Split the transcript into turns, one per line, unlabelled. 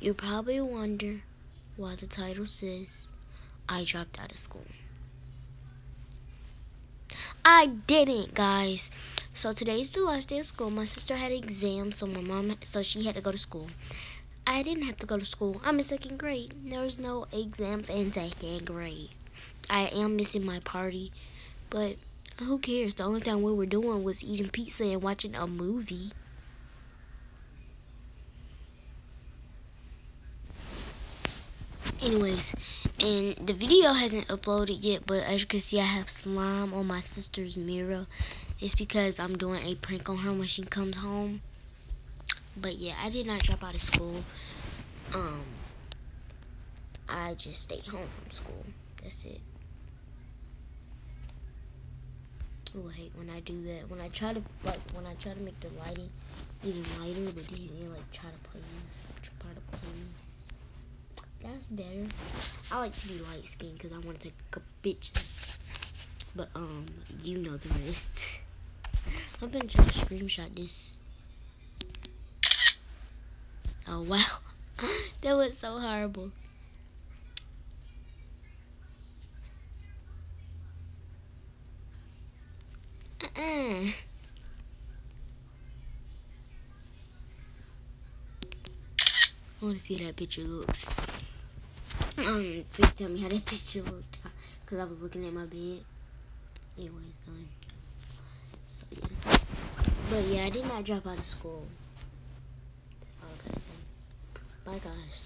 You probably wonder why the title says I dropped out of school. I didn't, guys. So today's the last day of school. My sister had exams, so my mom, so she had to go to school. I didn't have to go to school. I'm in second grade. There's no exams in second grade. I am missing my party, but who cares? The only thing we were doing was eating pizza and watching a movie. Anyways and the video hasn't uploaded yet but as you can see i have slime on my sister's mirror. It's because i'm doing a prank on her when she comes home. But yeah i did not drop out of school. Um i just stayed home from school. That's it. Oh, I hate when I do that. When I try to like when I try to make the lighting even lighter, but then you like try to play try to play that's better. I like to be light skinned because I want to take a pictures. But, um, you know the rest. I've been trying to screenshot this. Oh, wow. that was so horrible. Uh-uh. I want to see how that picture looks. Um, please tell me how that picture looked. Because I was looking at my bed. Anyways, done. So, yeah. But, yeah, I did not drop out of school. That's all I gotta say. Bye, guys.